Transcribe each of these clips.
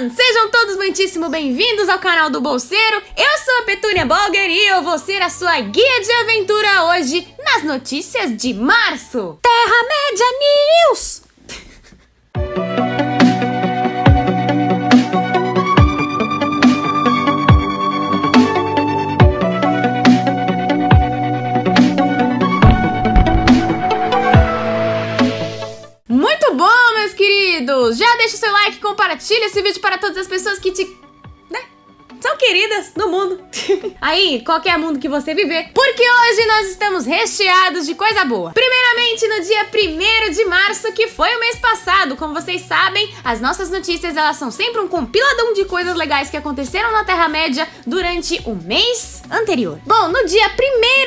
fãs! Sejam todos muitíssimo bem-vindos ao canal do Bolseiro. Eu sou a Petúnia Bolger e eu vou ser a sua guia de aventura hoje nas notícias de março. Terra-média News! Compartilha esse vídeo para todas as pessoas que te né, são queridas no mundo. Aí, qualquer mundo que você viver. Porque hoje nós estamos recheados de coisa boa. Primeiramente, no dia 1 de março, que foi o mês passado. Como vocês sabem, as nossas notícias elas são sempre um compiladão de coisas legais que aconteceram na Terra-média durante o mês anterior. Bom, no dia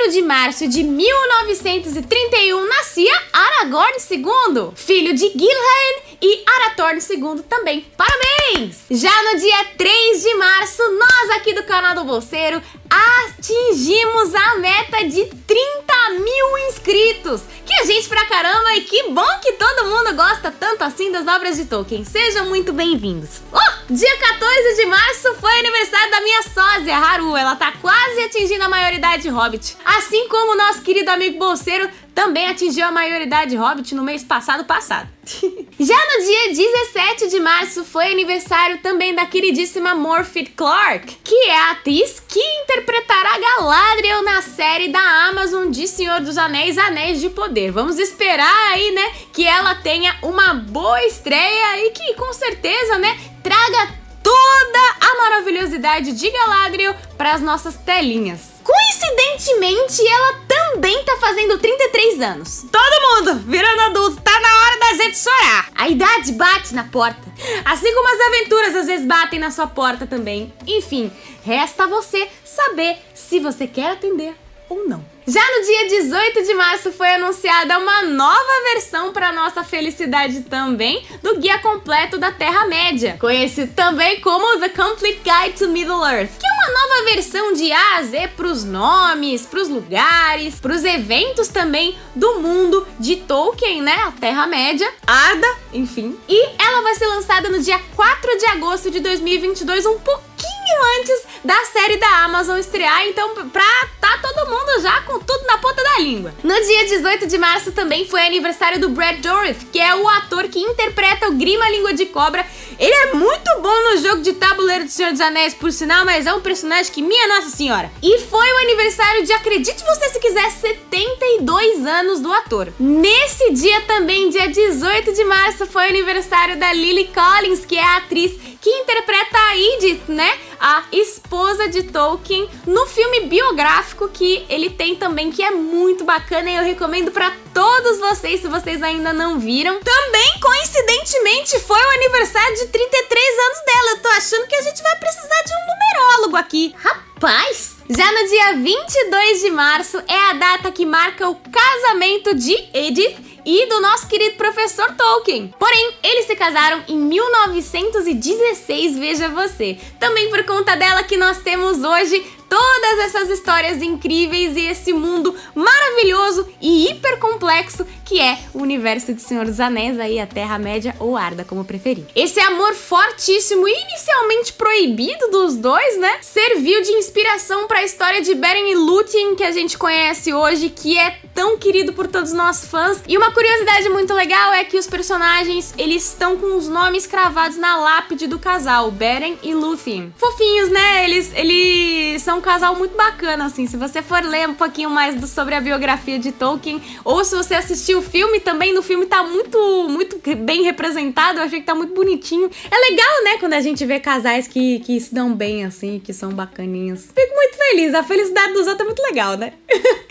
1 de março de 1931, nascia Aragorn II, filho de Gilraen e Arathorn II também. Parabéns! Já no dia 3 de março, nós aqui do canal do Bolseiro atingimos a meta de 30 mil inscritos. Que gente pra caramba e que bom que todo mundo gosta tanto assim das obras de Tolkien. Sejam muito bem-vindos. Oh, dia 14 de março foi aniversário da minha sósia, Haru. Ela tá quase atingindo a maioridade Hobbit. Assim como o nosso querido amigo Bolseiro também atingiu a maioridade Hobbit no mês passado passado. Já no dia 17 de março foi aniversário também da queridíssima Morphy Clark, que é a atriz que interpretará Galadriel na série da Amazon de Senhor dos Anéis, Anéis de Poder. Vamos esperar aí, né, que ela tenha uma boa estreia e que com certeza, né, traga toda a maravilhosidade de Galadriel para as nossas telinhas. Coincidentemente, ela também tá fazendo 33 anos. Todo mundo virando adulto, tá na hora da gente chorar. A idade bate na porta. Assim como as aventuras às vezes batem na sua porta também. Enfim, resta você saber se você quer atender ou não. Já no dia 18 de março foi anunciada uma nova versão para nossa felicidade também do Guia Completo da Terra-média, conhecido também como The Complete Guide to Middle Earth, que é uma nova versão de A a Z para os nomes, para os lugares, para os eventos também do mundo de Tolkien, né? A Terra-média, Arda, enfim. E ela vai ser lançada no dia 4 de agosto de 2022, um pouquinho antes da série da Amazon estrear, então pra tá todo mundo já com tudo na ponta da língua. No dia 18 de março também foi aniversário do Brad Dourif, que é o ator que interpreta o Grima Língua de Cobra. Ele é muito bom no jogo de tabuleiro do Senhor dos Anéis, por sinal, mas é um personagem que, minha Nossa Senhora. E foi o aniversário de, acredite você se quiser, 72 anos do ator. Nesse dia também, dia 18 de março, foi o aniversário da Lily Collins, que é a atriz que interpreta a Edith, né? A esposa de Tolkien, no filme biográfico que ele tem também, que é muito bacana e eu recomendo para todos vocês, se vocês ainda não viram. Também, coincidentemente, foi o aniversário de 33 anos dela. Eu tô achando que a gente vai precisar de um numerólogo aqui. Rapaz! Já no dia 22 de março é a data que marca o casamento de Edith e do nosso querido professor Tolkien. Porém, eles se casaram em 1916, veja você. Também por conta dela que nós temos hoje todas essas histórias incríveis e esse mundo maravilhoso e hiper complexo que é o universo de Senhor dos Anéis, aí a Terra-média ou Arda, como preferir. Esse amor fortíssimo e inicialmente proibido dos dois, né, serviu de inspiração para a história de Beren e Lúthien que a gente conhece hoje, que é tão querido por todos nós fãs. E uma curiosidade muito legal é que os personagens, eles estão com os nomes cravados na lápide do casal, Beren e Lúthien. Fofinhos, né? Eles, eles são um casal muito bacana, assim. Se você for ler um pouquinho mais do, sobre a biografia de Tolkien, ou se você assistiu o filme também, no filme tá muito, muito bem representado, eu achei que tá muito bonitinho. É legal, né, quando a gente vê casais que, que se dão bem, assim, que são bacaninhos. Fico muito feliz, a felicidade dos outros é muito legal, né?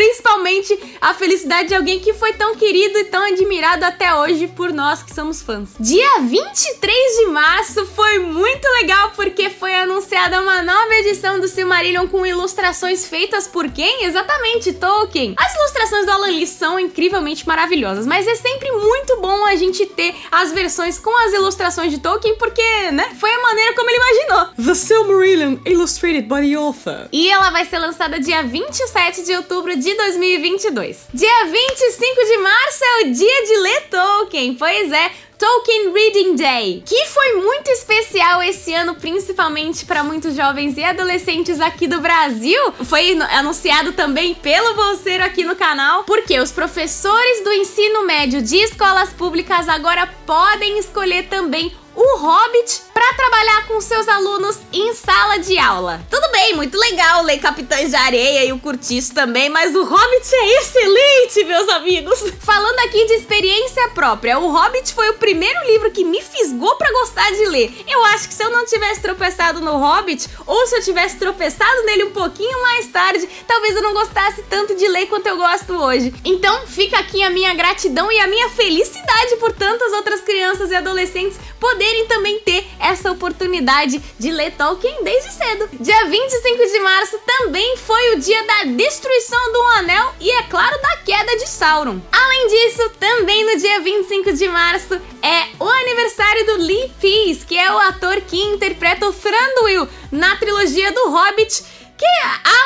Principalmente a felicidade de alguém que foi tão querido e tão admirado até hoje por nós que somos fãs. Dia 23 de março foi muito legal porque foi anunciada uma nova edição do Silmarillion com ilustrações feitas por quem? Exatamente, Tolkien. As ilustrações do Alan Lee são incrivelmente maravilhosas, mas é sempre muito bom a gente ter as versões com as ilustrações de Tolkien porque, né, foi a maneira como ele imaginou. The Silmarillion Illustrated by the Author. E ela vai ser lançada dia 27 de outubro de 2022 2022. Dia 25 de março é o dia de ler Tolkien. Pois é, Tolkien Reading Day, que foi muito especial esse ano, principalmente para muitos jovens e adolescentes aqui do Brasil. Foi anunciado também pelo bolseiro aqui no canal, porque os professores do ensino médio de escolas públicas agora podem escolher também o Hobbit para trabalhar com seus alunos em sala de aula. Tudo bem, muito legal ler Capitães de Areia e o Curtiço também, mas o Hobbit é excelente, meus amigos. Falando aqui de experiência própria, o Hobbit foi o primeiro livro que me fisgou para gostar de ler. Eu acho que se eu não tivesse tropeçado no Hobbit, ou se eu tivesse tropeçado nele um pouquinho mais tarde, talvez eu não gostasse tanto de ler quanto eu gosto hoje. Então, fica aqui a minha gratidão e a minha felicidade por tantas outras crianças e adolescentes poderem também ter essa oportunidade de ler Tolkien desde cedo. Dia 25 de março também foi o dia da destruição do Anel e, é claro, da queda de Sauron. Além disso, também no dia 25 de março é o aniversário do Lee Pease, que é o ator que interpreta o Thranduil na trilogia do Hobbit que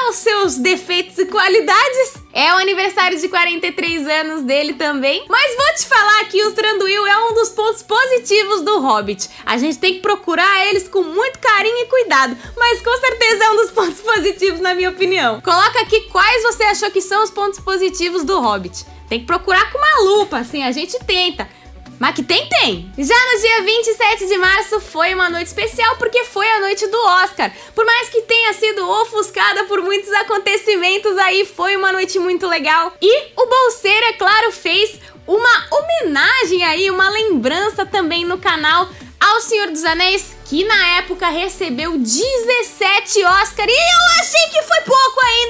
aos seus defeitos e qualidades é o aniversário de 43 anos dele também. Mas vou te falar que o Thranduil é dos pontos positivos do Hobbit. A gente tem que procurar eles com muito carinho e cuidado, mas com certeza é um dos pontos positivos na minha opinião. Coloca aqui quais você achou que são os pontos positivos do Hobbit. Tem que procurar com uma lupa, assim, a gente tenta. Mas que tem, tem! Já no dia 27 de março foi uma noite especial porque foi a noite do Oscar. Por mais que tenha sido ofuscada por muitos acontecimentos aí, foi uma noite muito legal. E o Bolseiro, é claro, fez uma homenagem aí, uma lembrança também no canal ao Senhor dos Anéis, que na época recebeu 17 Oscar. E eu achei que foi pouco ainda,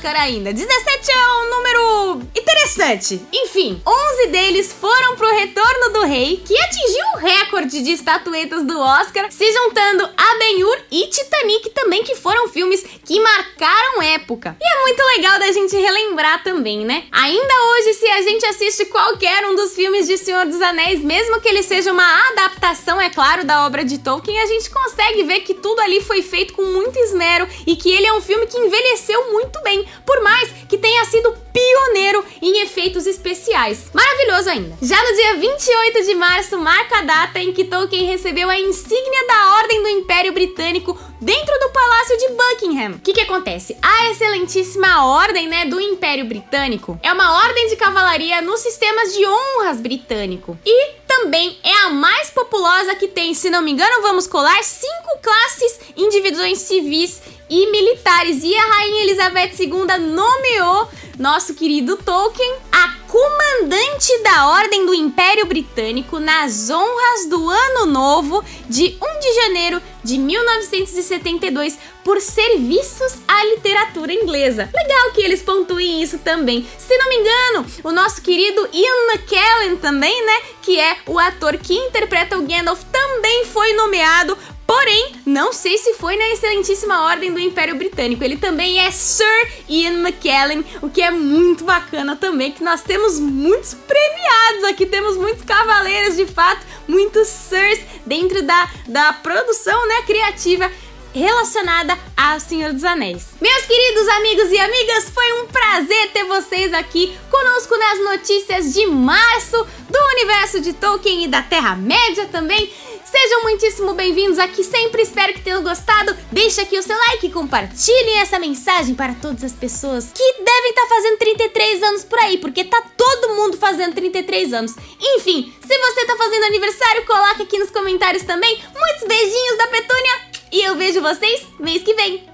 Oscar ainda. 17 é um número interessante. Enfim, 11 deles foram pro Retorno do Rei, que atingiu o recorde de estatuetas do Oscar, se juntando a Ben-Hur e Titanic também, que foram filmes que marcaram época. E é muito legal da gente relembrar também, né? Ainda hoje, se a gente assiste qualquer um dos filmes de Senhor dos Anéis, mesmo que ele seja uma adaptação, é claro, da obra de Tolkien, a gente consegue ver que tudo ali foi feito com muito esmero e que ele é um filme que envelheceu muito bem, por mais que tenha sido pioneiro em efeitos especiais. Maravilhoso ainda. Já no dia 28 de março marca a data em que Tolkien recebeu a insígnia da Ordem do Império Britânico dentro do Palácio de Buckingham. O que que acontece? A excelentíssima Ordem, né, do Império Britânico é uma ordem de cavalaria nos sistemas de honras britânico e também é a mais populosa que tem, se não me engano, vamos colar cinco classes divisões civis e militares. E a Rainha Elizabeth II nomeou nosso querido Tolkien a comandante da Ordem do Império Britânico nas honras do Ano Novo de 1 de janeiro de 1972 por serviços à literatura inglesa. Legal que eles pontuem isso também. Se não me engano, o nosso querido Ian McKellen também, né, que é o ator que interpreta o Gandalf, também foi nomeado Porém, não sei se foi na excelentíssima ordem do Império Britânico. Ele também é Sir Ian McKellen, o que é muito bacana também, que nós temos muitos premiados aqui, temos muitos cavaleiros de fato, muitos Sirs dentro da, da produção né, criativa relacionada ao Senhor dos Anéis. Meus queridos amigos e amigas, foi um prazer ter vocês aqui conosco nas notícias de março do universo de Tolkien e da Terra-média também. Sejam muitíssimo bem-vindos aqui sempre, espero que tenham gostado. Deixe aqui o seu like compartilhem essa mensagem para todas as pessoas que devem estar tá fazendo 33 anos por aí, porque tá todo mundo fazendo 33 anos. Enfim, se você tá fazendo aniversário, coloque aqui nos comentários também. Muitos beijinhos da Petúnia e eu vejo vocês mês que vem.